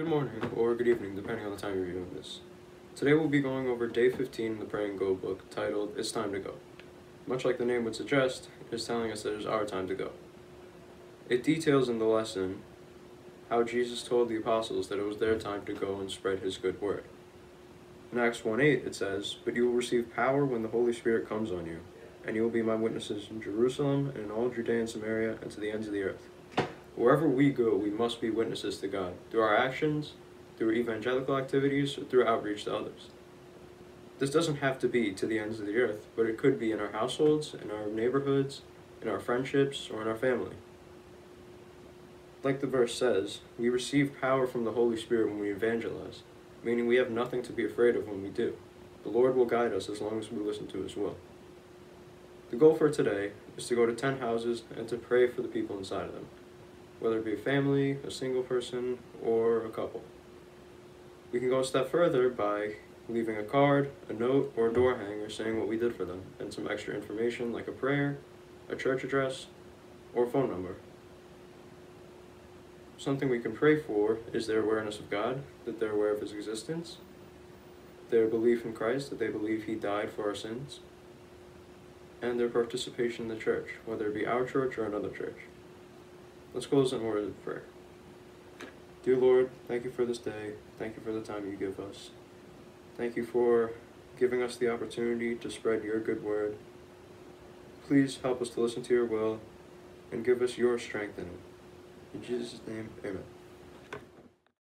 Good morning, or good evening, depending on the time you're viewing this. Today we'll be going over day 15 in the Pray and Go book, titled It's Time to Go. Much like the name would suggest, it is telling us that it is our time to go. It details in the lesson how Jesus told the apostles that it was their time to go and spread his good word. In Acts 1.8 it says, But you will receive power when the Holy Spirit comes on you, and you will be my witnesses in Jerusalem and in all Judea and Samaria and to the ends of the earth. Wherever we go, we must be witnesses to God through our actions, through evangelical activities, or through outreach to others. This doesn't have to be to the ends of the earth, but it could be in our households, in our neighborhoods, in our friendships, or in our family. Like the verse says, we receive power from the Holy Spirit when we evangelize, meaning we have nothing to be afraid of when we do. The Lord will guide us as long as we listen to His will. The goal for today is to go to 10 houses and to pray for the people inside of them whether it be a family, a single person, or a couple. We can go a step further by leaving a card, a note, or a door hanger saying what we did for them, and some extra information like a prayer, a church address, or phone number. Something we can pray for is their awareness of God, that they're aware of His existence, their belief in Christ, that they believe He died for our sins, and their participation in the church, whether it be our church or another church. Let's close in word of prayer. Dear Lord, thank you for this day. Thank you for the time you give us. Thank you for giving us the opportunity to spread your good word. Please help us to listen to your will and give us your strength in it. In Jesus' name, amen.